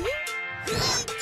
Hmm?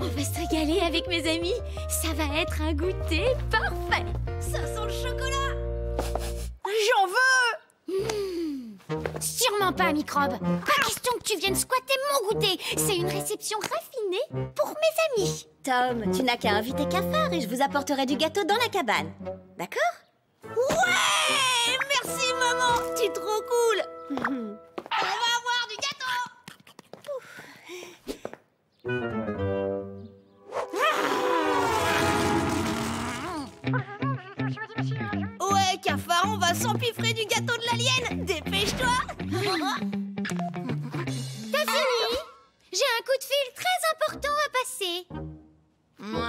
On va se régaler avec mes amis. Ça va être un goûter parfait. Ça sent le chocolat J'en veux Sûrement pas, microbe. Pas question que tu viennes squatter mon goûter. C'est une réception raffinée pour mes amis. Tom, tu n'as qu'à inviter Cafard et je vous apporterai du gâteau dans la cabane. D'accord? Ouais Merci maman Tu es trop cool On va avoir du gâteau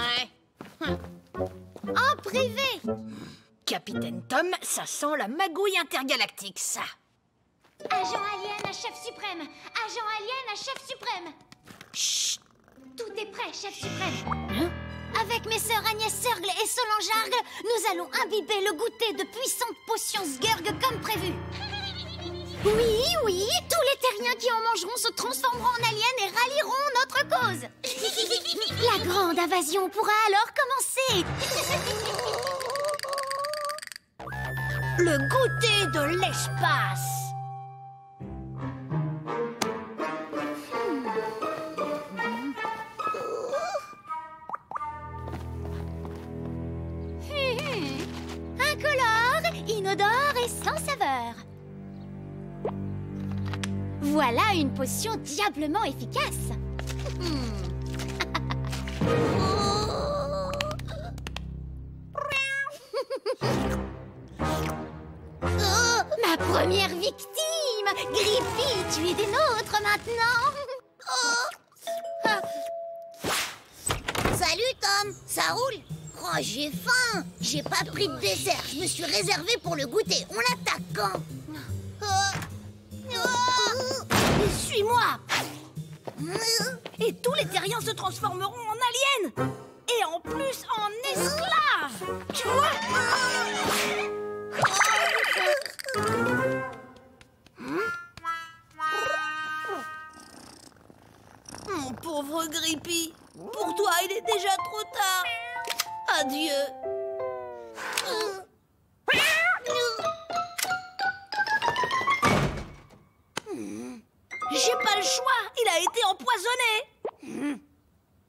Ouais. En privé. Capitaine Tom, ça sent la magouille intergalactique, ça Agent alien à chef suprême. Agent alien à chef suprême. Chut Tout est prêt, chef suprême. Avec mes sœurs Agnès Sergle et Solange Argle, nous allons imbiber le goûter de puissantes potions Sgurg comme prévu. Oui, oui, tous les terriens qui en mangeront se transformeront en aliens et rallieront notre cause. La grande invasion pourra alors commencer. Le goûter de l'espace Incolore, inodore et sans saveur. Voilà une potion diablement efficace. Ma première victime Grippy, tu es des nôtres maintenant. Salut Tom, ça roule. Oh, j'ai faim. J'ai pas pris de dessert, je me suis réservé pour le goûter. On l'attaque quand? Oh. Oh. Suis-moi Et tous les terriens se transformeront en aliens. Et en plus en esclaves J'ai pas le choix. Il a été empoisonné.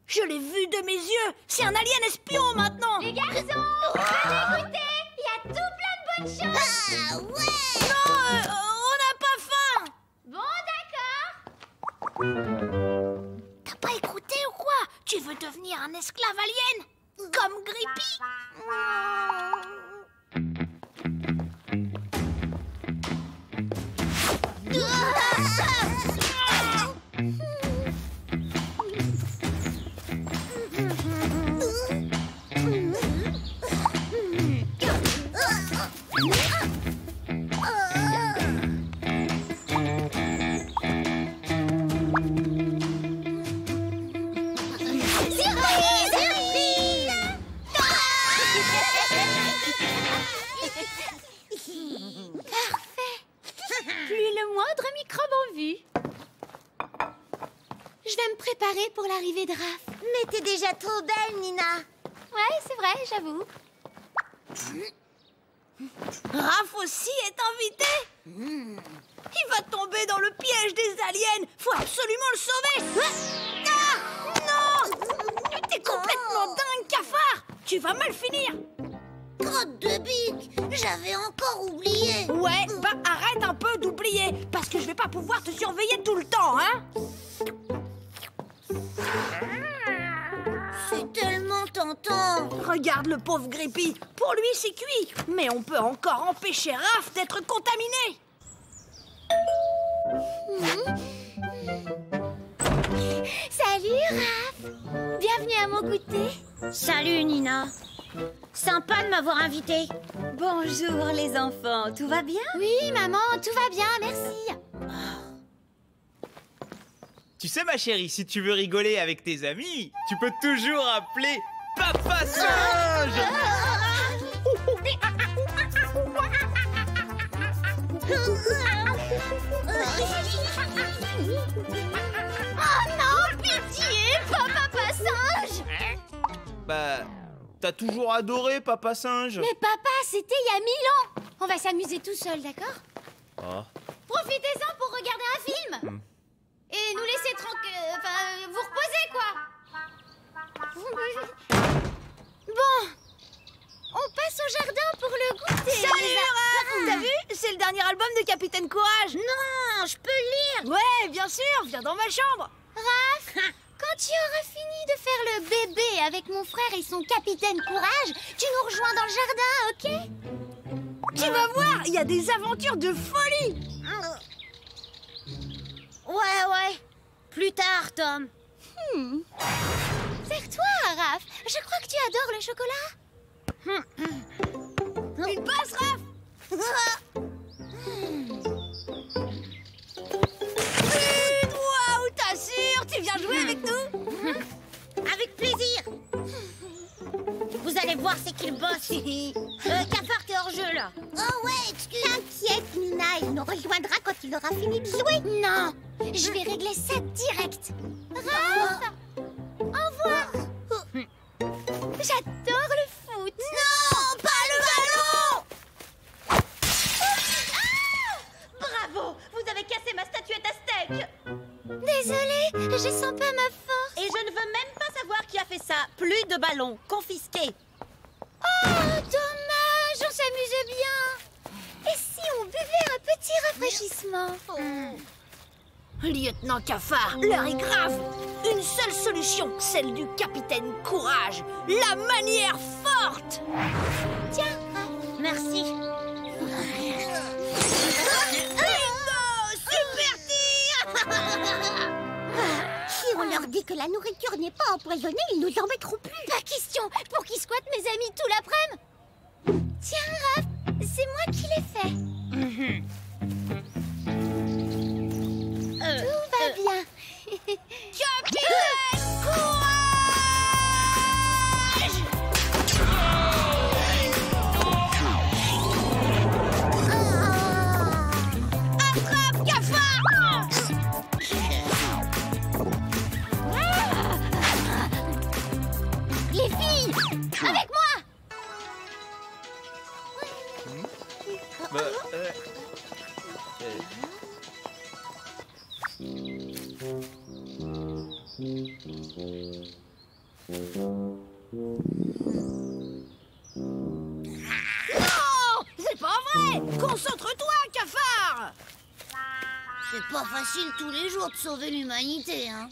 Je l'ai vu de mes yeux. C'est un alien espion maintenant. Les garçons, venez goûter Il y a tout plein de bonnes choses. Ah ouais. Non, euh, on n'a pas faim. Bon, d'accord. T'as pas écouté ou quoi? Tu veux devenir un esclave alien? Comme Grippy? Mais t'es déjà trop belle, Nina. Ouais, c'est vrai, j'avoue. Raph aussi est invité. Il va tomber dans le piège des aliens. Faut absolument le sauver. Ah Non. T'es complètement dingue, cafard. Tu vas mal finir. Crotte de bique. J'avais encore oublié. Ouais, bah arrête un peu d'oublier Parce que je vais pas pouvoir te surveiller tout le temps, hein Regarde le pauvre grippy. Pour lui, c'est cuit. Mais on peut encore empêcher Raph d'être contaminé. Hmm. Salut, Raph. Bienvenue à mon goûter. Salut, Nina. Sympa de m'avoir invité. Bonjour, les enfants. Tout va bien? Oui, maman, tout va bien, merci. Tu sais ma chérie, si tu veux rigoler avec tes amis, tu peux toujours appeler Papa Singe Oh non, pitié, pas papa singe Bah, t'as toujours adoré Papa Singe Mais papa, c'était il y a mille ans. On va s'amuser tout seul, d'accord Oh. Profitez-en pour regarder un film. Et nous laisser tranquille... Enfin, vous reposer, quoi Bon. On passe au jardin pour le goûter. Salut, les a- Raph T'as vu C'est le dernier album de Capitaine Courage. Non, je peux lire. Ouais, bien sûr, viens dans ma chambre. Raph, quand tu auras fini de faire le bébé avec mon frère et son capitaine courage, tu nous rejoins dans le jardin, ok? Tu vas voir, il y a des aventures de folie. Ouais, ouais. Plus tard, Tom. Serre-toi, Raph. Je crois que tu adores le chocolat. Il passe, Raph Waouh, t'assures Tu viens jouer avec nous? Avec plaisir. Vous allez voir, c'est qu'il bosse. euh, Cafard, t'es hors jeu là. Oh ouais, excuse. T'inquiète, Nina, il nous rejoindra quand il aura fini de jouer. Non, je vais régler ça direct. Raph, au J'adore le foot. Non, pas le ballon Bravo, vous avez cassé ma statuette aztèque. Désolée, je sens pas ma force. Et je ne veux même pas savoir qui a fait ça. Plus de ballons, confisqués. Oh, dommage, on s'amusait bien. Et si on buvait un petit rafraîchissement? Lieutenant Cafard, l'heure est grave Une seule solution, celle du Capitaine Courage La manière forte Tiens, Merci. Super tir Si on leur dit que la nourriture n'est pas empoisonnée, ils nous embêteront plus. pas question pour qu'ils squattent mes amis tout l'après-midi. Tiens, Raph, c'est moi qui l'ai fait. Euh, Tout va bien. Capitaine Non C'est pas vrai Concentre-toi, Cafard C'est pas facile tous les jours de sauver l'humanité, hein.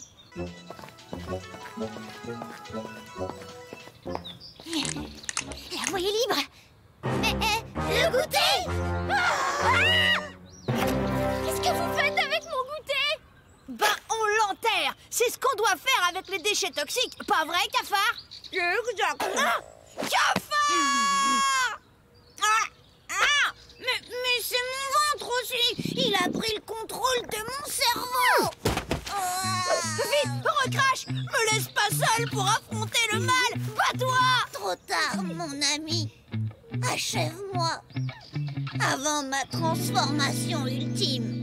Déchets toxiques, pas vrai, Cafard? Exactement. Cafard! Ah, ah mais, mais c'est mon ventre aussi. Il a pris le contrôle de mon cerveau. Ah, Vite, recrache. Me laisse pas seul pour affronter le mal. Bats-toi. Trop tard, mon ami. Achève-moi. Avant ma transformation ultime.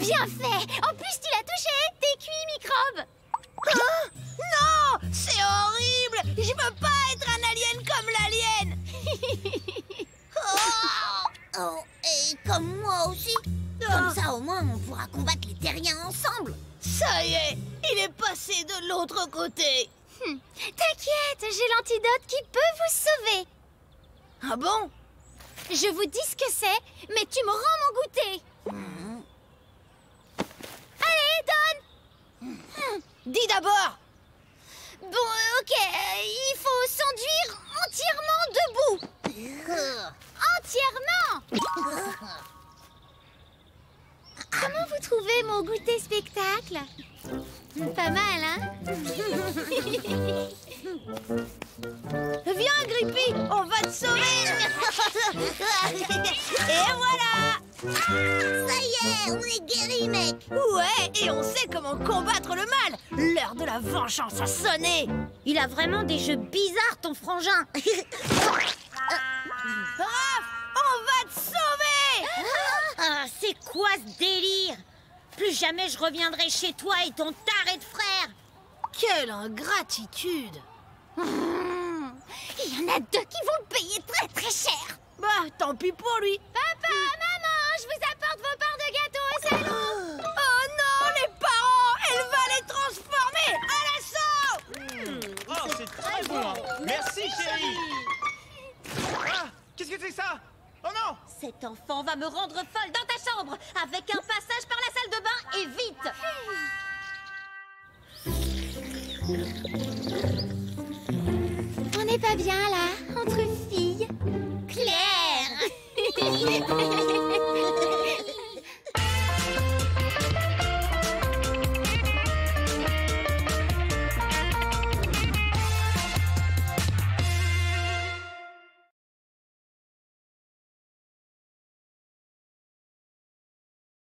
Bien fait. En plus, tu l'as touché. T'es cuit, microbe Hein Non C'est horrible. Je veux pas être un alien comme l'alien. Oh, oh, Et comme moi aussi. Comme ça, au moins, on pourra combattre les terriens ensemble. Ça y est, il est passé de l'autre côté. Hum, T'inquiète, j'ai l'antidote qui peut vous sauver. Ah bon? Je vous dis ce que c'est, mais tu me rends Pas mal, hein? Viens, Grippy, on va te sauver. Et voilà. Ça y est, on est guéri, mec. Ouais, et on sait comment combattre le mal. L'heure de la vengeance a sonné. Il a vraiment des jeux bizarres, ton frangin. Raph, on va te sauver. Ah, c'est quoi ce délire? Plus jamais je reviendrai chez toi et ton taré de frère. Quelle ingratitude. Hmm. Il y en a deux qui vont le payer très très cher. Bah, tant pis pour lui. Papa, maman, je vous apporte vos parts de gâteau au salon. Oh non, les parents Elle va les transformer à l'assaut. Oh, c'est très bon. Merci, chérie. Ah, qu'est-ce que c'est ça? Oh non. Cet enfant va me rendre folle dans ta chambre avec un passage et vite. On n'est pas bien là,